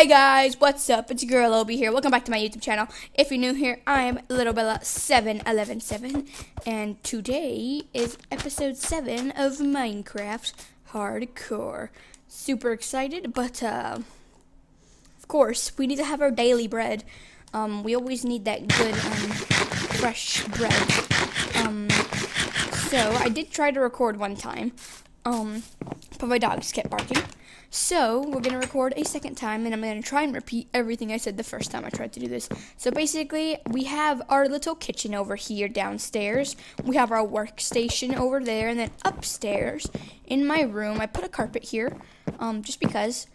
Hey guys, what's up? It's your girl Obi here. Welcome back to my YouTube channel. If you're new here, I'm Little Bella 7117 and today is episode 7 of Minecraft Hardcore. Super excited, but uh of course, we need to have our daily bread. Um we always need that good um fresh bread. Um so I did try to record one time. Um but my dogs kept barking. So, we're going to record a second time, and I'm going to try and repeat everything I said the first time I tried to do this. So, basically, we have our little kitchen over here downstairs. We have our workstation over there, and then upstairs in my room, I put a carpet here, um, just because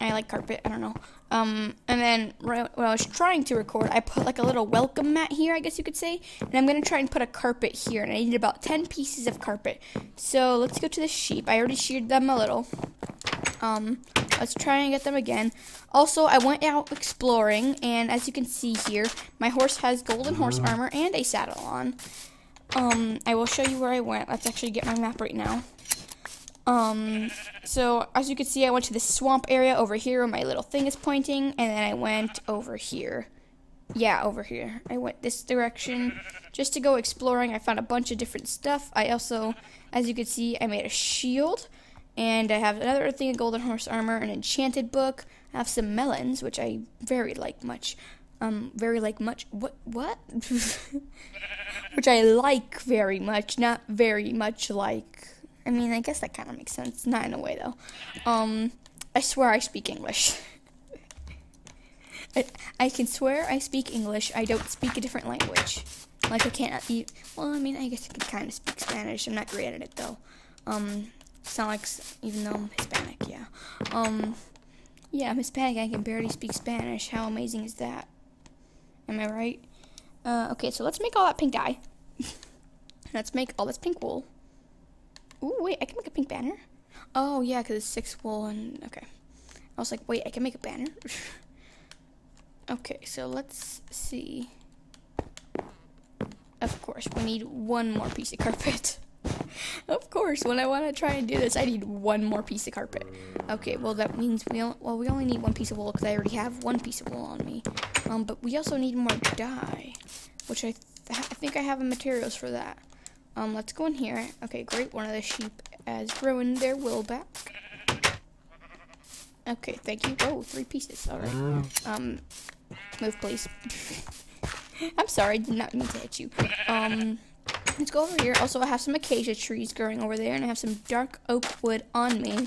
I like carpet. I don't know. Um, and then right when I was trying to record, I put like a little welcome mat here, I guess you could say. And I'm gonna try and put a carpet here, and I need about 10 pieces of carpet. So let's go to the sheep. I already sheared them a little. Um, let's try and get them again. Also, I went out exploring, and as you can see here, my horse has golden horse armor and a saddle on. Um, I will show you where I went. Let's actually get my map right now. Um, so as you can see, I went to this swamp area over here where my little thing is pointing, and then I went over here. Yeah, over here. I went this direction just to go exploring. I found a bunch of different stuff. I also, as you can see, I made a shield. And I have another thing of golden horse armor, an enchanted book. I have some melons, which I very like much. Um, very like much. What? What? which I like very much, not very much like. I mean, I guess that kind of makes sense. Not in a way though. Um, I swear I speak English. I, I can swear I speak English. I don't speak a different language. Like I can't eat. Well, I mean, I guess I can kind of speak Spanish. I'm not great at it though. Um, sound like even though I'm Hispanic, yeah. Um, yeah, I'm Hispanic. I can barely speak Spanish. How amazing is that? Am I right? Uh, okay, so let's make all that pink dye. let's make all this pink wool. Ooh, wait, I can make a pink banner. Oh yeah, because it's six wool and okay. I was like, wait, I can make a banner. okay, so let's see. Of course, we need one more piece of carpet. of course, when I want to try and do this, I need one more piece of carpet. Okay, well that means we only, well we only need one piece of wool because I already have one piece of wool on me. Um, but we also need more dye, which I th I think I have the materials for that. Um, let's go in here. Okay, great. One of the sheep has ruined their wool back. Okay, thank you. Oh, three pieces. All right. Um, move, please. I'm sorry, I did not mean to hit you. Um. Let's go over here. Also, I have some acacia trees growing over there, and I have some dark oak wood on me.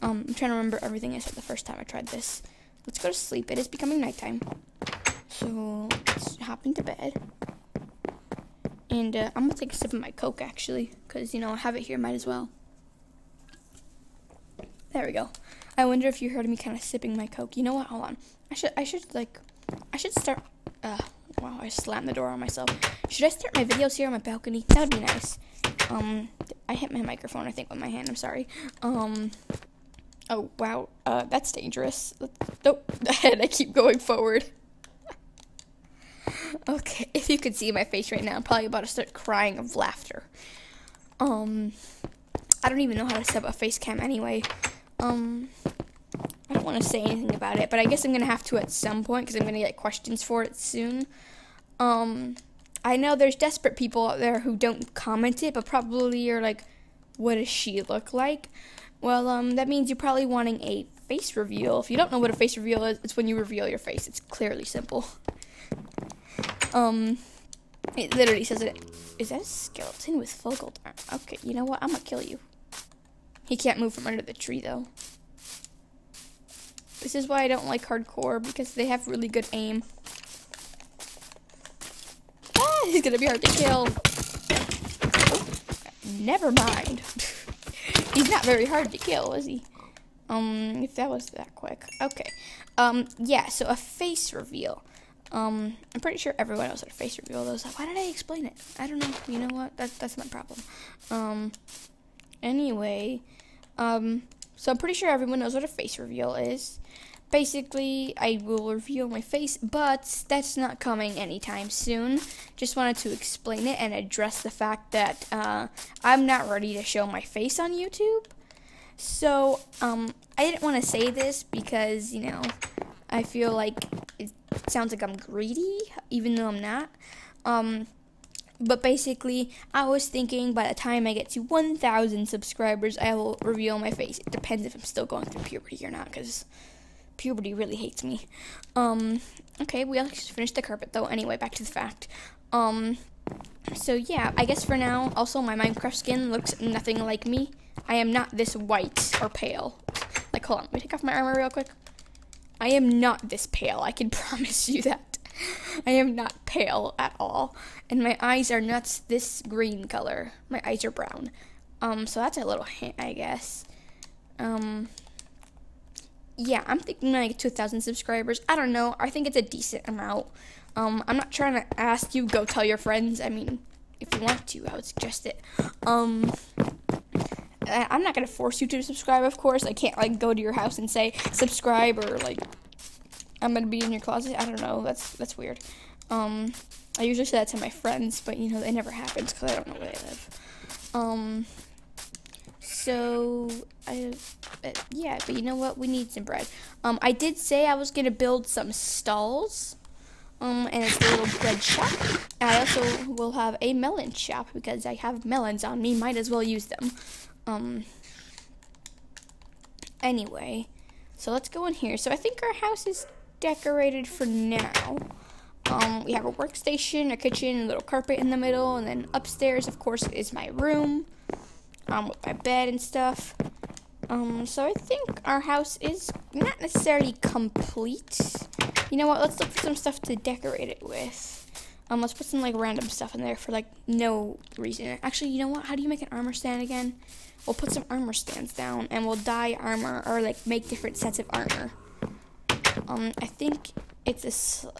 Um, I'm trying to remember everything I said the first time I tried this. Let's go to sleep. It is becoming nighttime. So, let's hop into bed. And uh, I'm to take a sip of my Coke, actually, because, you know, I have it here, might as well. There we go. I wonder if you heard me kind of sipping my Coke. You know what? Hold on. I should, I should, like, I should start, uh, Wow, I slammed the door on myself. Should I start my videos here on my balcony? That would be nice. Um, I hit my microphone, I think, with my hand. I'm sorry. Um, oh, wow. Uh, that's dangerous. Nope. head. I keep going forward. okay, if you could see my face right now, I'm probably about to start crying of laughter. Um, I don't even know how to set up a face cam anyway. Um, I don't want to say anything about it, but I guess I'm gonna have to at some point because I'm gonna get questions for it soon. Um, I know there's desperate people out there who don't comment it, but probably are like, "What does she look like?" Well, um, that means you're probably wanting a face reveal. If you don't know what a face reveal is, it's when you reveal your face. It's clearly simple. Um, it literally says it. Is that a skeleton with gold armor? Okay, you know what? I'm gonna kill you. He can't move from under the tree though. This is why I don't like hardcore, because they have really good aim. Ah, he's gonna be hard to kill. Never mind. he's not very hard to kill, is he? Um, if that was that quick. Okay. Um, yeah, so a face reveal. Um, I'm pretty sure everyone knows what a face reveal is. Why did I explain it? I don't know. You know what? That, that's my problem. Um, anyway, um, so I'm pretty sure everyone knows what a face reveal is. Basically, I will reveal my face, but that's not coming anytime soon. Just wanted to explain it and address the fact that uh, I'm not ready to show my face on YouTube. So, um, I didn't want to say this because, you know, I feel like sounds like I'm greedy, even though I'm not. Um, but basically, I was thinking by the time I get to 1,000 subscribers, I will reveal my face. It depends if I'm still going through puberty or not, because puberty really hates me. Um, okay, we actually finished the carpet though. Anyway, back to the fact. Um, so yeah, I guess for now, also my Minecraft skin looks nothing like me. I am not this white or pale. Like, hold on, let me take off my armor real quick. I am not this pale, I can promise you that. I am not pale at all. And my eyes are not this green color. My eyes are brown. Um, so that's a little hint, I guess. Um, yeah, I'm thinking a thousand subscribers. I don't know. I think it's a decent amount. Um, I'm not trying to ask you go tell your friends. I mean, if you want to, I would suggest it. Um, I'm not gonna force you to subscribe, of course. I can't like go to your house and say subscribe or like I'm gonna be in your closet. I don't know. That's that's weird. Um, I usually say that to my friends, but you know it never happens because I don't know where they live. Um, so I, uh, yeah, but you know what? We need some bread. Um, I did say I was gonna build some stalls. Um, and it's a little bread shop. I also will have a melon shop because I have melons on me. Might as well use them. Um. Anyway, so let's go in here. So I think our house is decorated for now. Um, we have a workstation, a kitchen, a little carpet in the middle, and then upstairs, of course, is my room, um, with my bed and stuff. Um, so I think our house is not necessarily complete. You know what? Let's look for some stuff to decorate it with. Um, let's put some like random stuff in there for like no reason. Actually, you know what? How do you make an armor stand again? We'll put some armor stands down and we'll dye armor or like make different sets of armor. Um, I think it's a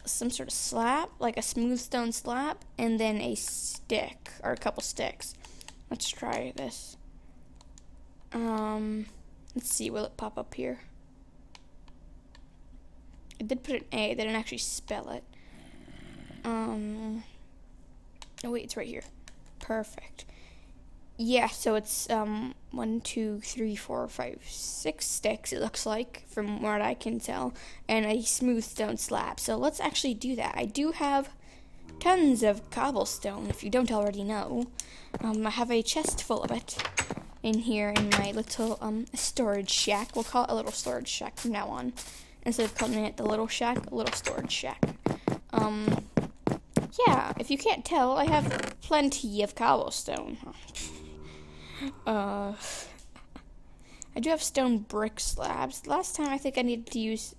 some sort of slab, like a smooth stone slab, and then a stick or a couple sticks. Let's try this. Um, let's see, will it pop up here? I did put an A, they didn't actually spell it. Um, oh wait, it's right here. Perfect. Yeah, so it's um one, two, three, four, five, six sticks. It looks like from what I can tell, and a smooth stone slab. So let's actually do that. I do have tons of cobblestone. If you don't already know, um, I have a chest full of it in here in my little um storage shack. We'll call it a little storage shack from now on, instead of calling it the little shack, a little storage shack. Um, yeah. If you can't tell, I have plenty of cobblestone. Uh, I do have stone brick slabs. Last time I think I needed to use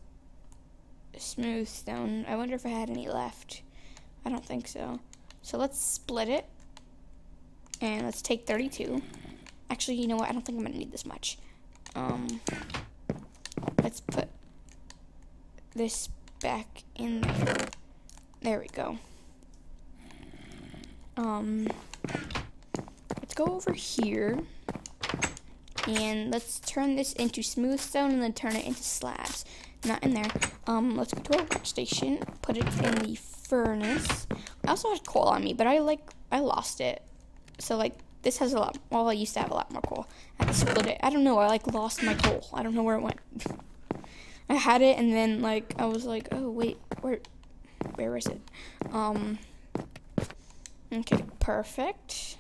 smooth stone. I wonder if I had any left. I don't think so. So let's split it. And let's take 32. Actually, you know what? I don't think I'm going to need this much. Um, let's put this back in there. There we go. Um, go over here and let's turn this into smooth stone and then turn it into slabs. Not in there. Um, let's go to our workstation, put it in the furnace. I also had coal on me, but I like I lost it. So like this has a lot. Well, I used to have a lot more coal. I had to split it. I don't know. I like lost my coal. I don't know where it went. I had it, and then like I was like, oh wait, where, where is it? Um. Okay, perfect.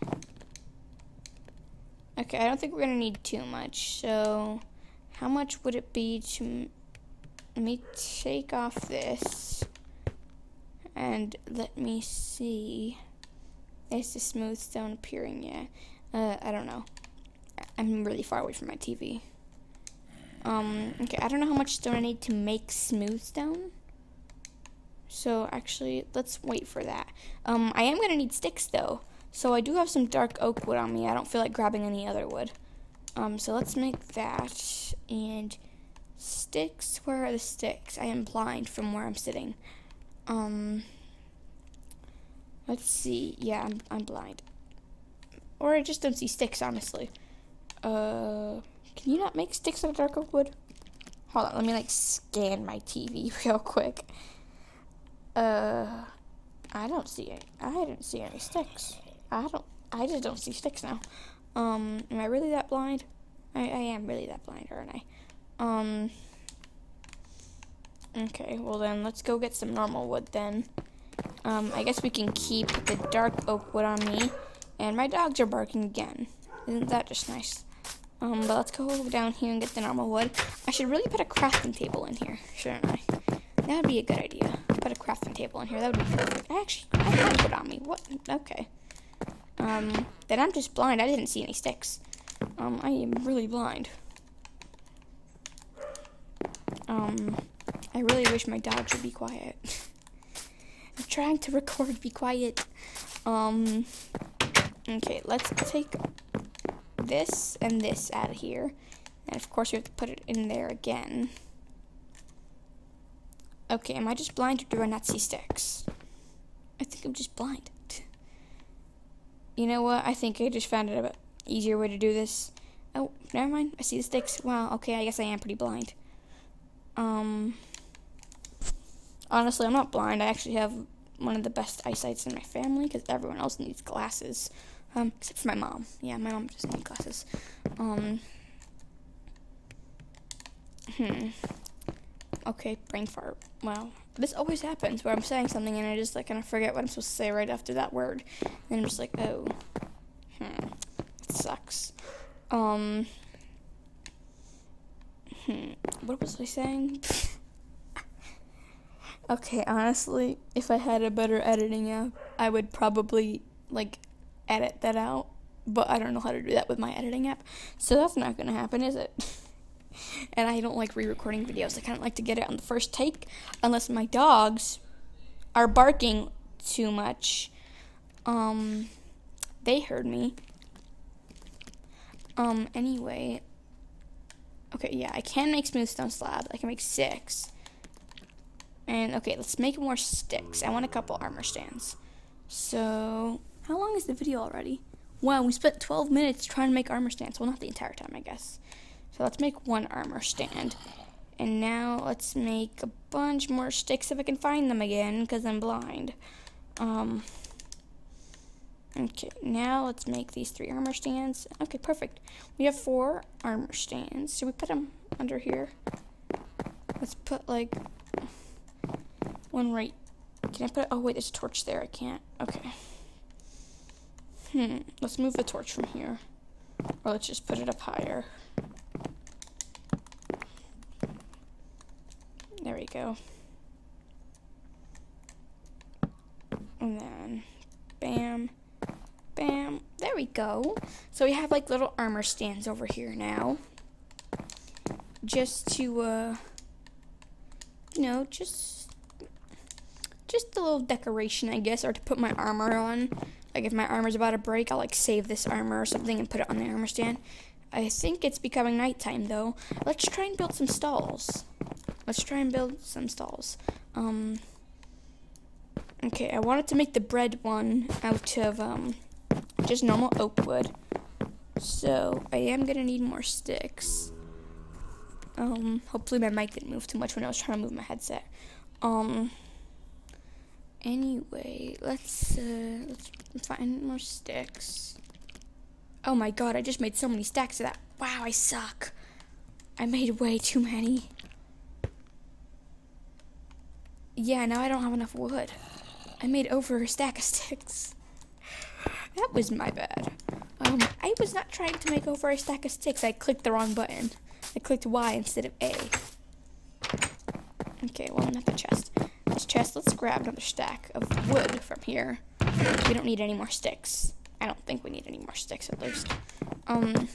Okay, I don't think we're going to need too much. So, how much would it be to... Let me take off this. And let me see. Is the smooth stone appearing yet? Uh, I don't know. I'm really far away from my TV. Um, okay, I don't know how much stone I need to make smooth stone. So, actually, let's wait for that. Um, I am going to need sticks, though. So I do have some dark oak wood on me. I don't feel like grabbing any other wood. Um, so let's make that. And sticks, where are the sticks? I am blind from where I'm sitting. Um, let's see. Yeah, I'm, I'm blind. Or I just don't see sticks, honestly. Uh, can you not make sticks out of dark oak wood? Hold on, let me like scan my TV real quick. Uh, I don't see it. I didn't see any sticks. I don't. I just don't see sticks now. Um, am I really that blind? I, I am really that blind, aren't I? Um. Okay, well then, let's go get some normal wood then. Um, I guess we can keep the dark oak wood on me. And my dogs are barking again. Isn't that just nice? Um, but let's go down here and get the normal wood. I should really put a crafting table in here, shouldn't I? That would be a good idea. Put a crafting table in here. That would be perfect. I actually, I have wood on me. What? Okay. Um, then I'm just blind. I didn't see any sticks. Um, I am really blind. Um, I really wish my dogs would be quiet. I'm trying to record, be quiet. Um, okay, let's take this and this out of here. And of course, we have to put it in there again. Okay, am I just blind or do I not see sticks? I think I'm just blind. You know what? I think I just found an easier way to do this. Oh, never mind. I see the sticks. Wow, okay, I guess I am pretty blind. Um, honestly, I'm not blind. I actually have one of the best eyesights in my family because everyone else needs glasses. Um, except for my mom. Yeah, my mom just needs glasses. Um, hmm. Okay, brain fart. Wow. This always happens where I'm saying something and I just like kind of forget what I'm supposed to say right after that word. And I'm just like, oh, hmm, it sucks. Um, hmm, what was I saying? okay, honestly, if I had a better editing app, I would probably like edit that out, but I don't know how to do that with my editing app. So that's not to happen, is it? and I don't like re-recording videos. I kind of like to get it on the first take, unless my dogs are barking too much. Um, they heard me. Um, anyway. Okay, yeah, I can make smooth stone slabs. I can make six. And, okay, let's make more sticks. I want a couple armor stands. So, how long is the video already? Wow, we spent 12 minutes trying to make armor stands. Well, not the entire time, I guess. So let's make one armor stand. And now let's make a bunch more sticks if I can find them again, because I'm blind. Um, okay, now let's make these three armor stands. Okay, perfect. We have four armor stands. Should we put them under here? Let's put, like, one right. Can I put, oh, wait, there's a torch there. I can't. Okay. Hmm, let's move the torch from here. Or let's just put it up higher. There we go. And then, bam, bam. There we go. So we have like little armor stands over here now. Just to, uh, you know, just, just a little decoration, I guess, or to put my armor on. Like if my armor's about to break, I'll like save this armor or something and put it on the armor stand. I think it's becoming nighttime though. Let's try and build some stalls. Let's try and build some stalls. Um, okay, I wanted to make the bread one out of um, just normal oak wood. So I am gonna need more sticks. Um, hopefully my mic didn't move too much when I was trying to move my headset. Um, Anyway, let's uh, let's find more sticks. Oh my god, I just made so many stacks of that. Wow, I suck. I made way too many. Yeah, now I don't have enough wood. I made over a stack of sticks. That was my bad. Um, I was not trying to make over a stack of sticks. I clicked the wrong button. I clicked Y instead of A. Okay, well, not the chest this chest. Let's grab another stack of wood from here. We don't need any more sticks. I don't think we need any more sticks at least. Um,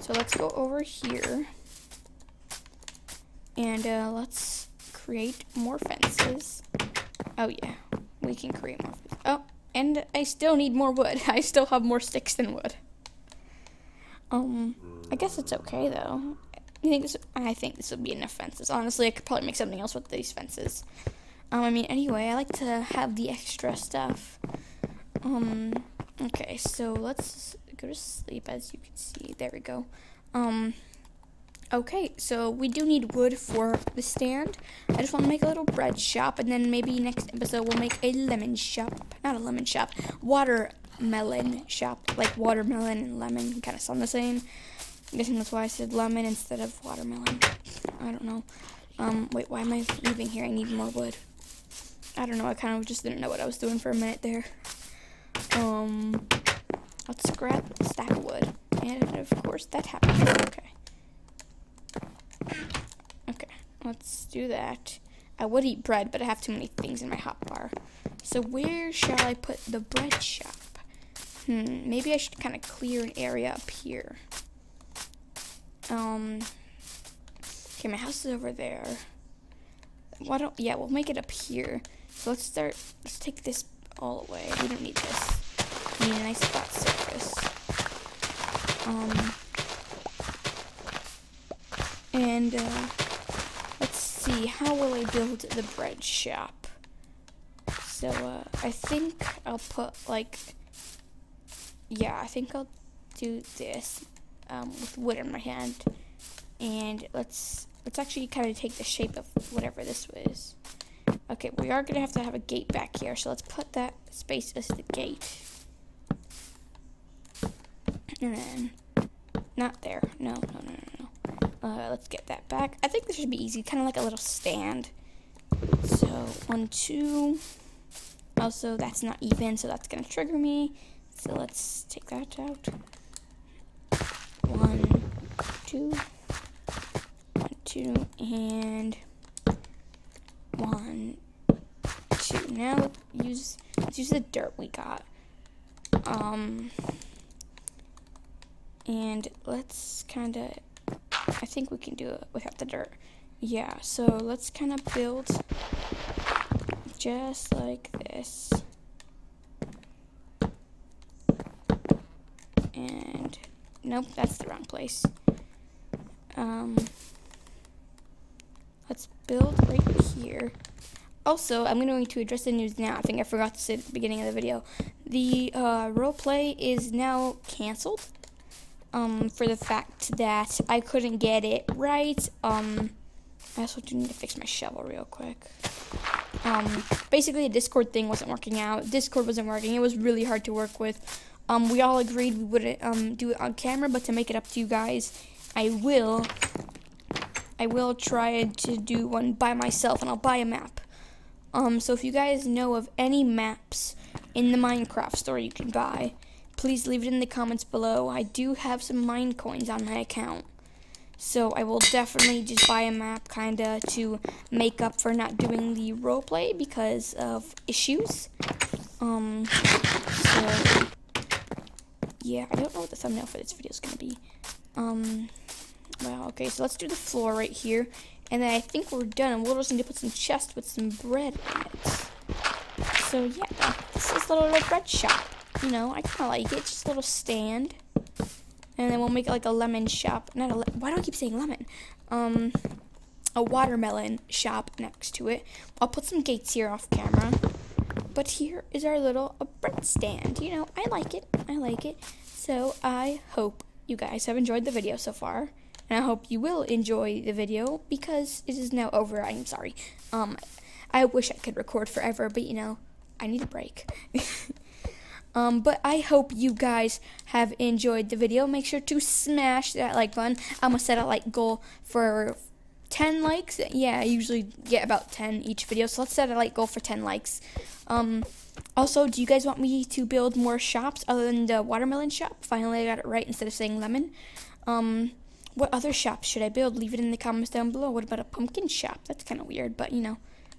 so let's go over here. And uh, let's create more fences. Oh yeah, we can create more. Oh, and I still need more wood. I still have more sticks than wood. Um, I guess it's okay though. You think this? I think this would be enough fences. Honestly, I could probably make something else with these fences. Um, I mean, anyway, I like to have the extra stuff. Um, okay, so let's go to sleep. As you can see, there we go. Um, okay, so we do need wood for the stand. I just want to make a little bread shop, and then maybe next episode we'll make a lemon shop. Not a lemon shop, watermelon shop, like watermelon and lemon kind of sound the same. I'm guessing that's why I said lemon instead of watermelon. I don't know. Um, wait, why am I leaving here? I need more wood. I don't know. I kind of just didn't know what I was doing for a minute there. Um, let's grab a stack of wood. And of course, that happened. Okay. Okay, let's do that. I would eat bread, but I have too many things in my hot bar. So where shall I put the bread shop? Hmm, maybe I should kind of clear an area up here. Um, okay, my house is over there. Why don't, yeah, we'll make it up here. So let's start, let's take this all away. We don't need this. We need a nice flat surface. Um, and, uh, let's see, how will I build the bread shop? So, uh, I think I'll put, like, yeah, I think I'll do this um, with wood in my hand. And let's let's actually kind of take the shape of whatever this was. Okay, we are gonna have to have a gate back here, so let's put that space as the gate. And then, not there. No, no, no, no, no. Uh, let's get that back. I think this should be easy, kind of like a little stand. So one, two. Also, that's not even, so that's gonna trigger me. So let's take that out. One, two, one, two, and one, two. Now let's use let's use the dirt we got. Um, and let's kind of. I think we can do it without the dirt. Yeah. So let's kind of build just like this. And nope, that's the wrong place. Um, let's build right here. Also, I'm going to address the news now. I think I forgot to say at the beginning of the video. The uh, roleplay is now canceled. Um, for the fact that I couldn't get it right. Um, I also do need to fix my shovel real quick. Um, basically, the Discord thing wasn't working out. Discord wasn't working. It was really hard to work with. Um, we all agreed we wouldn't um, do it on camera, but to make it up to you guys, I will. I will try to do one by myself, and I'll buy a map. Um, so if you guys know of any maps in the Minecraft store you can buy, please leave it in the comments below. I do have some Minecoins on my account. So I will definitely just buy a map kinda to make up for not doing the roleplay because of issues. Um so yeah, I don't know what the thumbnail for this video is gonna be. Um, well, okay, so let's do the floor right here, and then I think we're done, and we'll just need to put some chest with some bread in it. So yeah, this is little bread shop. You know, I kind of like it, just a little stand, and then we'll make like a lemon shop. Not a le why do I keep saying lemon? Um, a watermelon shop next to it. I'll put some gates here off camera. But here is our little bread stand. You know, I like it. I like it. So I hope you guys have enjoyed the video so far. And I hope you will enjoy the video because it is now over. I'm sorry. Um, I wish I could record forever, but you know, I need a break. um, but I hope you guys have enjoyed the video. Make sure to smash that like button. I'm gonna set a like goal for 10 likes. Yeah, I usually get about 10 each video, so let's set a like goal for 10 likes. Um, also, do you guys want me to build more shops other than the watermelon shop? Finally, I got it right instead of saying lemon. Um, what other shops should I build? Leave it in the comments down below. What about a pumpkin shop? That's kind of weird, but you know,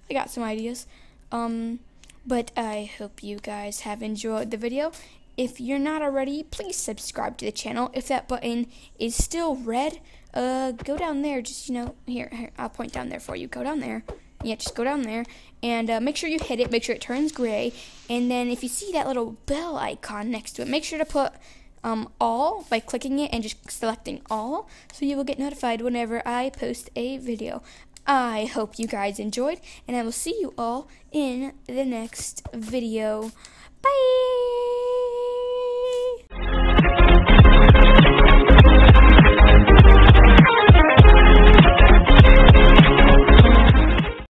I got some ideas. Um, but I hope you guys have enjoyed the video. If you're not already, please subscribe to the channel. If that button is still red, uh, go down there. Just, you know, here, here I'll point down there for you. Go down there. Yeah, just go down there and uh, make sure you hit it. Make sure it turns gray. And then if you see that little bell icon next to it, make sure to put um, all by clicking it and just selecting all so you will get notified whenever I post a video. I hope you guys enjoyed, and I will see you all in the next video. Bye!